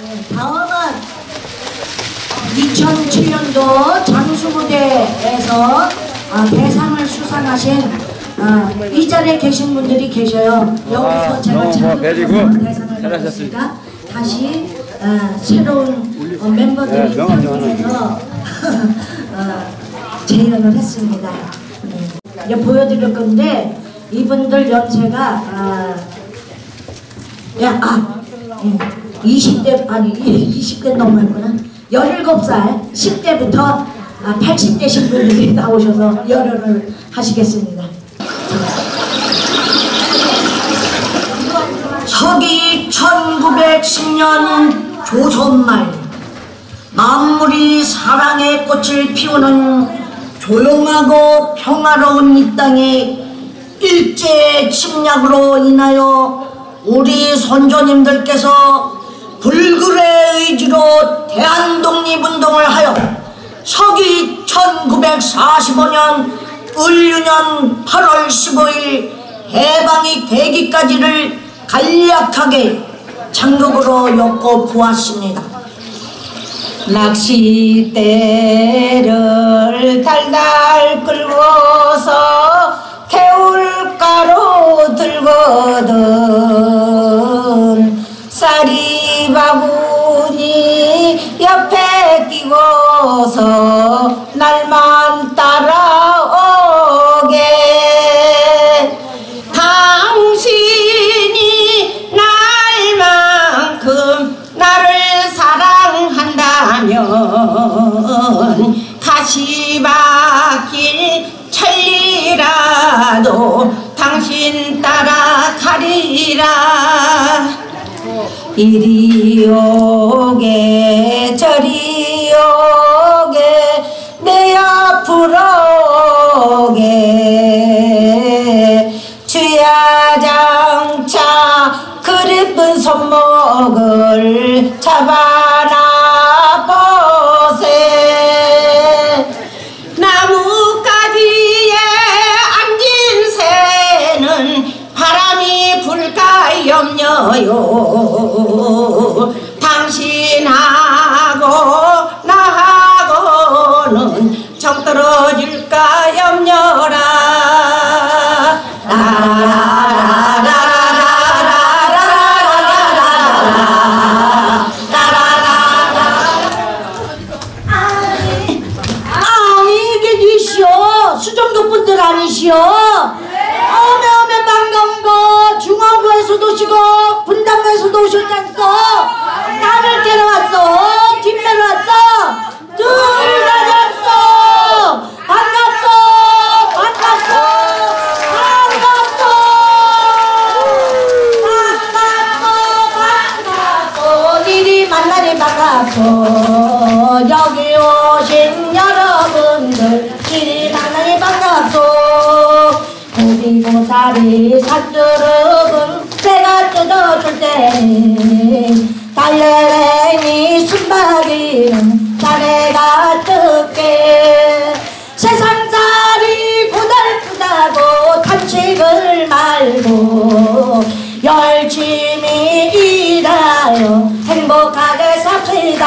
네, 다음은 2007년도 장수무대에서 아, 대상을 수상하신 아, 이 자리에 계신 분들이 계셔요. 여기서 제가 너무 장수 배리고 대상을 잘하셨습니다. 받았으니까 다시 아, 새로운 어, 멤버들이 네, 탄생해서 어, 재연을 했습니다. 네. 보여드릴 건데 이분들 연세가 아, 야, 아, 예. 20대, 아니, 20대 넘었구나. 17살, 10대부터 아, 80대 신 분들이 나오셔서 열연을 하시겠습니다. 서기 1910년 조선말 만물이 사랑의 꽃을 피우는 조용하고 평화로운 이 땅에 일제 침략으로 인하여 우리 선조님들께서 불굴의 의지로 대한독립운동을 하여 서기 1945년 을유년 8월 15일 해방이 되기까지를 간략하게 장극으로 엮어 보았습니다. 낚싯대를 달달 끌고서 개울가로 들거든 쌀 이 바구니 옆에 끼고서 날만 따라오게. 당신이 날만큼 나를 사랑한다면 가시밭길 천리라도 당신 따라 가리라 이리 오게 저리 오게 내 앞으로 오게. 주야 장차 그리쁜 손목을 잡아 불까 염려요. 당신하고 나하고는 정 떨어질까 염려라. 아 고기고사리 산두릅은 배가 뜯어줄 때 달래미 순박이는 자네가 뜯게 세상살이 고달프다고 탐식을 말고 열심히 일하여 행복하게 삽시다.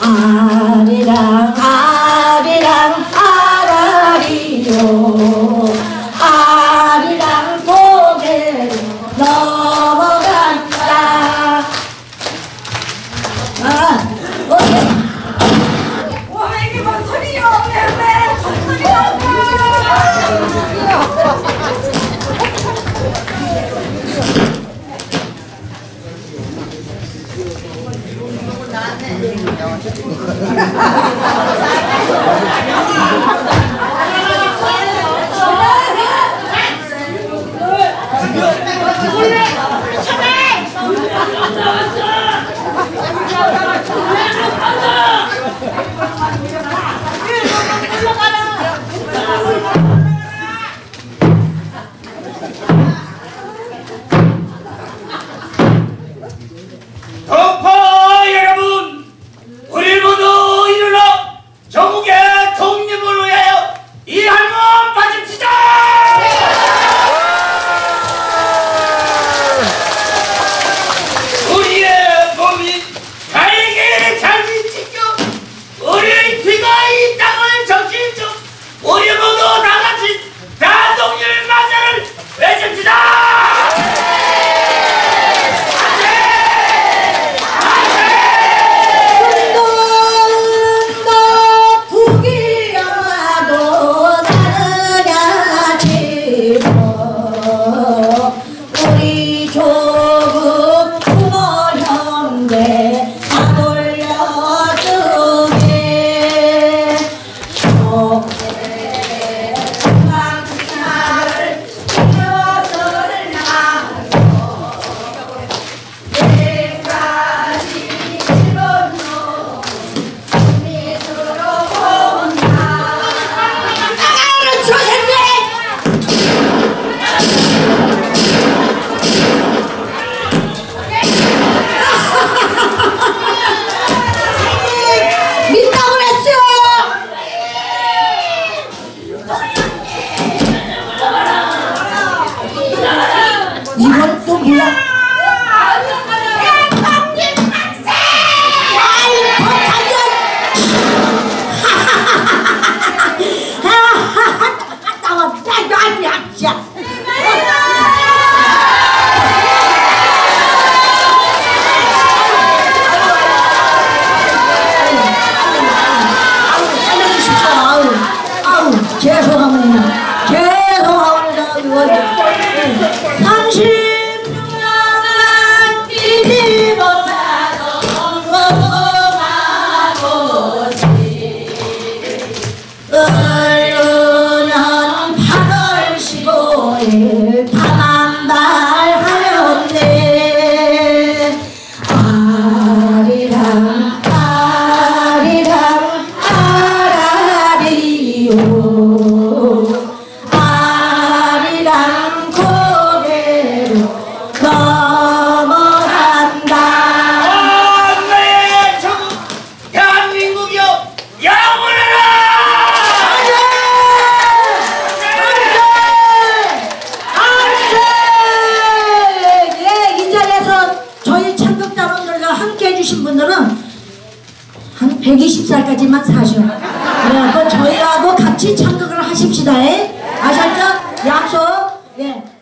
아 结束了没有 예, 해주신 분들은 한 120살까지만 사셔. 네, 그 저희하고 같이 참석을 하십시다. 에? 아셨죠? 약속. 예.